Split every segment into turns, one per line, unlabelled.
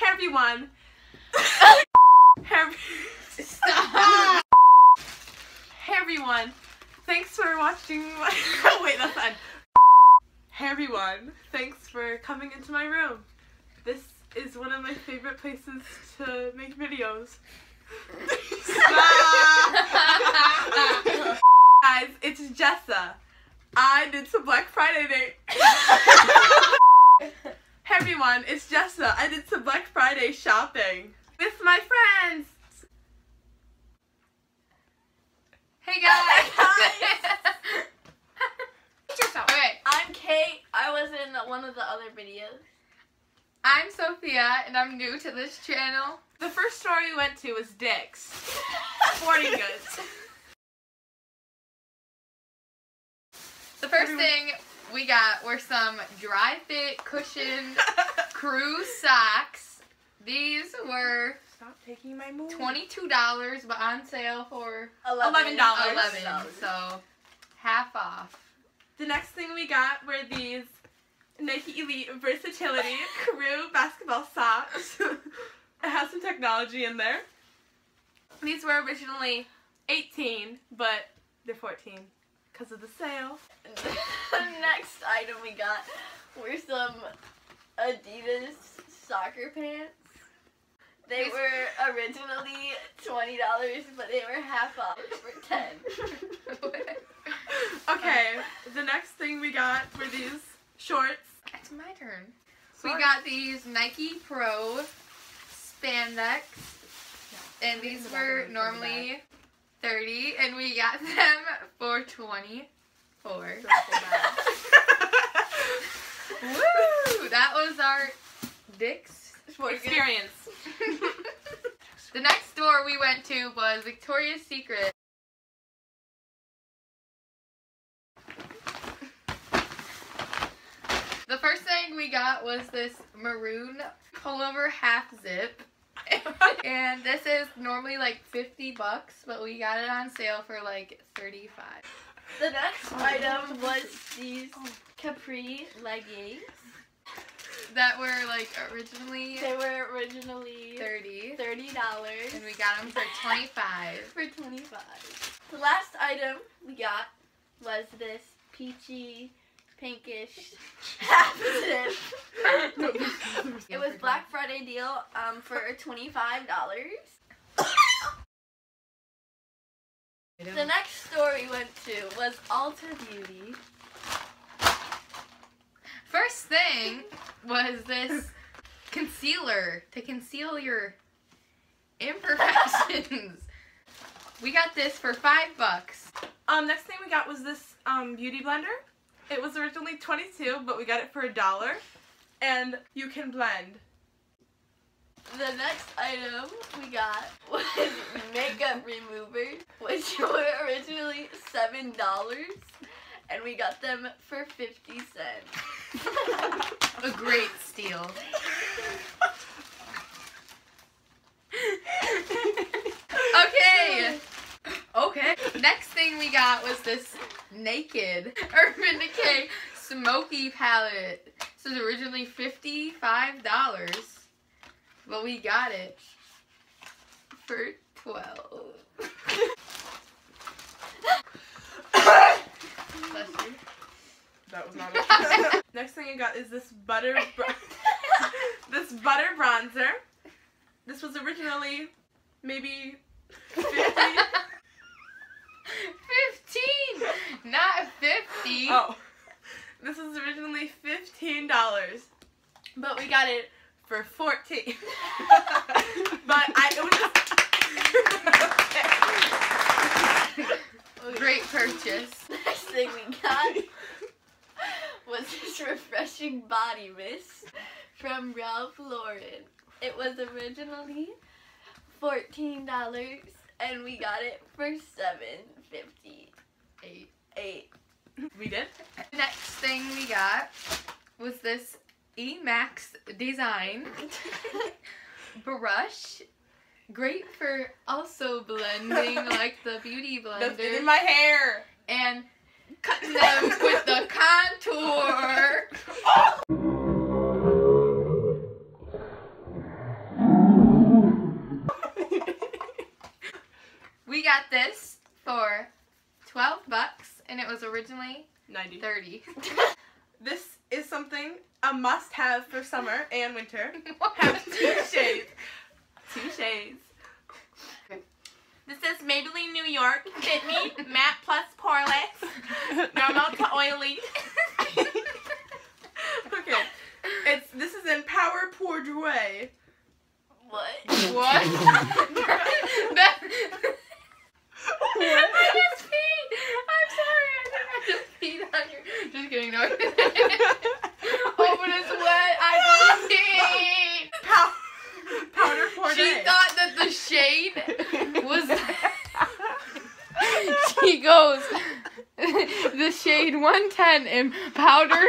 Hey everyone. hey,
Stop.
hey everyone. Thanks for watching my wait, that's the end. Hey everyone. Thanks for coming into my room. This is one of my favorite places to make videos. Guys, it's Jessa. I did some Black Friday day. Hey everyone, it's Jessa. I did some Black Friday shopping with my friends.
Hey guys.
yourself.
okay,
I'm Kate. I was in one of the other videos.
I'm Sophia and I'm new to this channel.
The first store we went to was Dick's Sporting Goods.
The first
Everyone-
thing we got were some dry fit cushion crew socks. These were
Stop taking my move.
$22 but on sale for
$11.
11, so half off.
The next thing we got were these Nike Elite Versatility Crew basketball socks. it has some technology in there. These were originally 18, but they're 14 because of the sale.
the next item we got were some Adidas soccer pants. They were originally twenty dollars, but they were half off for ten.
okay, the next thing we got were these shorts.
It's my turn. We got these Nike Pro spandex, and these were
back of it,
normally 30 and we got them for 24. Woo! That was our Dick's
Experience.
the next store we went to was Victoria's Secret. The first thing we got was this maroon pullover half zip. and this is normally like 50 bucks, but we got it on sale for like 35.
The next item was these capri leggings.
That were like originally
They were originally
30
thirty dollars
and we got them for 25.
for twenty five. The last item we got was this peachy, pinkish. It was Black Friday deal um, for $25. The next store we went to was Ulta Beauty.
First thing was this concealer to conceal your imperfections. we got this for five bucks.
Um, next thing we got was this um, beauty blender. It was originally 22, but we got it for a dollar. And you can blend.
The next item we got was makeup removers, which were originally $7. And we got them for 50 cents.
A great steal. Okay. Okay. Next thing we got was this naked Urban Decay Smoky palette. This was originally $55, but we got it for 12 Bless you.
That was not it. Next thing I got is this butter this butter bronzer. This was originally maybe 50.
15, not 50.
Oh. This was originally $15, but we got it for 14. but I it was
Great purchase.
Next thing we got was this refreshing body mist from Ralph Lauren. It was originally fourteen dollars, and we got it for seven fifty
Eight.
eight
we did.
Next thing we got was this Emax Design brush. Great for also blending like the beauty blender.
That's in my hair.
And cutting them with the contour. We got this for was originally
90.
30.
This is something a must have for summer and winter. Have two shades. Two shades. This is Maybelline New York Fit Me Matte Plus Poreless Normal to Oily. okay. It's this is in Power Poudre.
What?
What? that, I just peed. I'm sorry. I think I just peed on your. Just kidding. No. oh, but it's wet. I just peed.
Pow- powder Poudre.
She thought that the shade was. she goes. The shade 110 in powder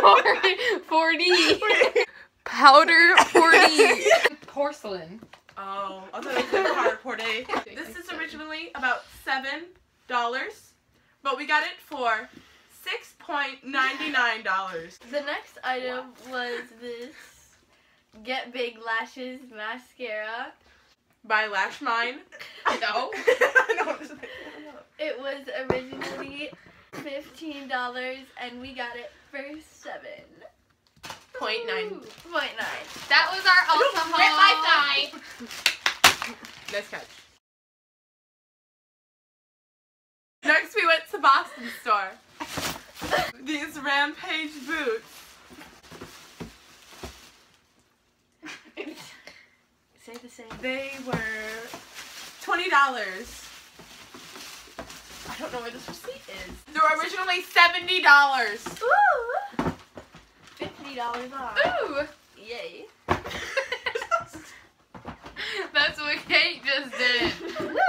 40. 40. Powder 40. Porcelain.
Oh, I thought it was in Power Poudre. This is originally about seven dollars, but we got it for six point ninety nine dollars.
The next item was this Get Big Lashes mascara.
By Lash Mine.
No.
no, I'm just like,
It was originally fifteen dollars, and we got it for seven
Point nine.
point nine.
That was our Ulta
Rip my
haul.
Nice catch. Next, we went to Boston store. These Rampage boots.
Say the same.
They were twenty dollars. I don't know where this receipt is. They were originally seventy dollars.
Ooh! Fifty dollars off.
Ooh.
Yay.
That's what Kate just did.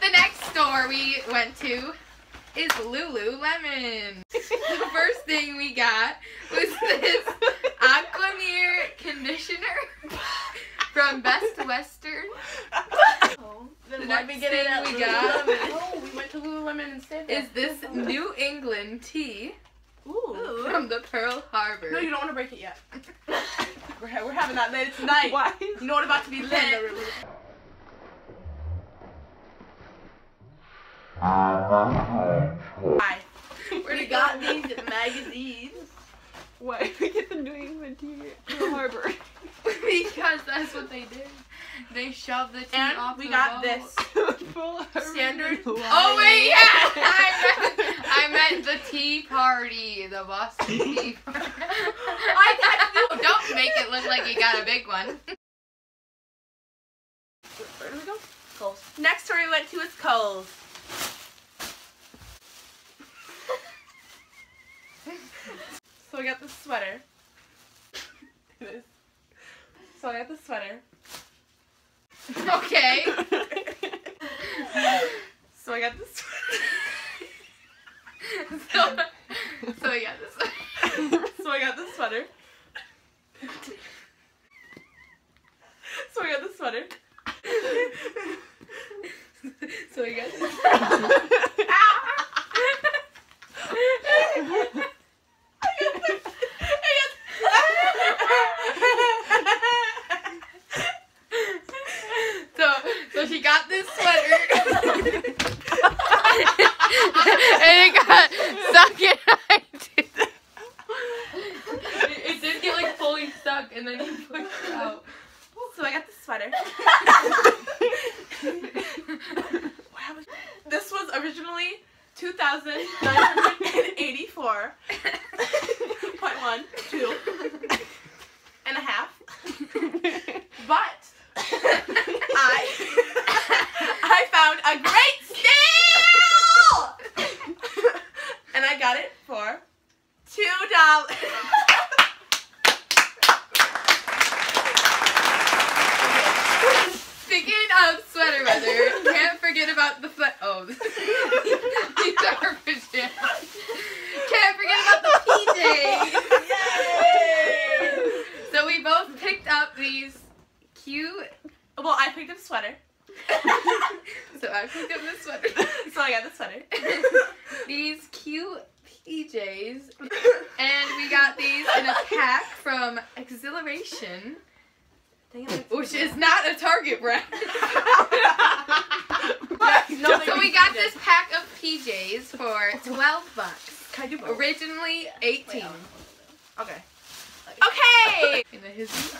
The next store we went to is Lululemon. the first thing we got was this Aquamere conditioner from Best Western.
Oh,
The
then why'd we
next
get it
thing we got
oh, we went to Lululemon instead.
Is this New England tea
Ooh.
Ooh.
from the Pearl Harbor?
No, you don't want to break it yet. we're, we're having that later tonight.
Why?
You know what about to be lit? Hi.
We got these magazines.
Why we get the New England tea at Pearl Harbor?
because that's what they did. They shoved the tea
And
off
we
the
got
boat.
this.
Pearl
Standard.
Oh wait, yeah, I meant, I meant the tea party, the Boston Tea Party.
I
Oh, don't make it look like you got a big one.
Where do we go?
Kohl's.
Next store we went to is Kohl's. So I got the sweater. It is. So I got the sweater.
Okay.
so I got the sweater.
So, so yeah, this.
so I got the sweater. So I got the sweater.
So I got this. So, so she got this sweater. and it got stuck in my tooth. It, it did get like fully stuck and then he pushed it out.
So I got the sweater. Wow. This was originally two thousand nine hundred and eighty-four point one two and a half. But I I found a great steal, and I got it for two dollars.
Speaking of sweater weather, can't forget about the foot. Oh, these are her pajamas. Can't forget about the PJs. So we both picked up these cute.
Well, I picked up a sweater,
So Picked sweater.
so I got the sweater.
these cute PJs, and we got these in a pack from Exhilaration. Which is not a Target brand. so we got this pack of PJs for 12 bucks.
Can I do both?
Originally 18.
Okay. Okay.
In the hizzy.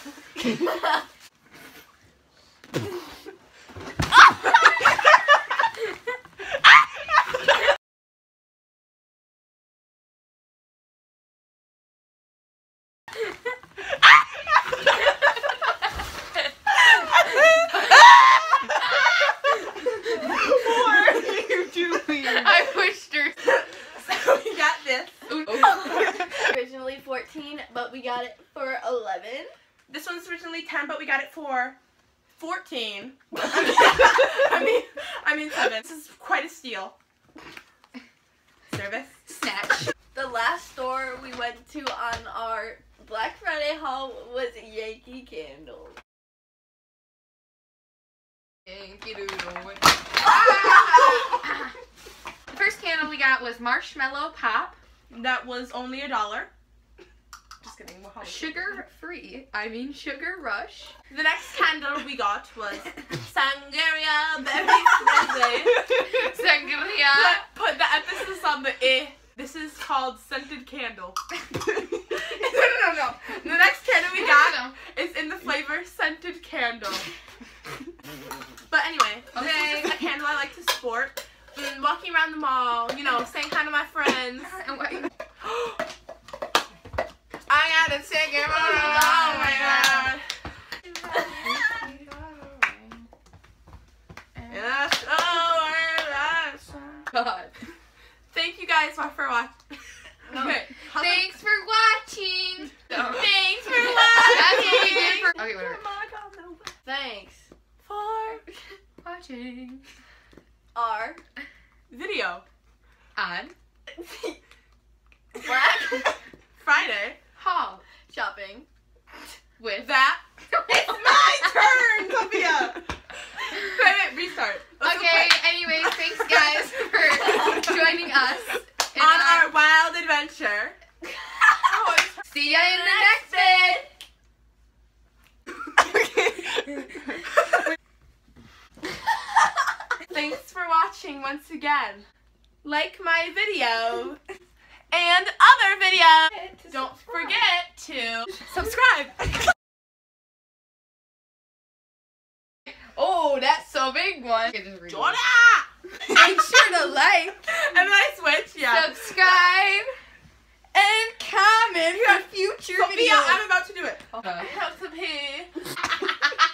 What are you doing?
I pushed her.
so we got this.
Originally 14, but we got it for 11.
This one's originally 10, but we got it for 14. I mean, I mean 7. This is quite a steal. Service.
Snatch.
The last store we went to on our Black Friday haul was Yankee Candle.
Yankee Doodle. First candle we got was Marshmallow Pop.
That was only a dollar. Just kidding. Well, how?
Sugar free. I mean Sugar Rush.
The next candle we got was Sangria Berry Rosé.
Sangria.
Put, put the emphasis on the eh. This is called scented candle. no, no, no, no. The next candle we got is in the flavor scented candle. But anyway, this is just a candle I like to sport. Mm, walking around the mall, you know, saying hi to my friends. I gotta take it oh my god. And I show her that-
God.
Thank you guys for watching. Okay. how the-
Thanks for watching.
Thanks for
That's what we
watching.
did for- Okay, whatever.
Thanks.
For
Watching.
Our
video
On
Black
Friday.
Haul
shopping.
with
That it's my turn, Sophia. Wait, wait, restart.
big one. Make sure to like.
and then I switch, yeah.
Subscribe. And comment for future
Sophia,
videos.
I'm about to do it.
Okay. Some hair.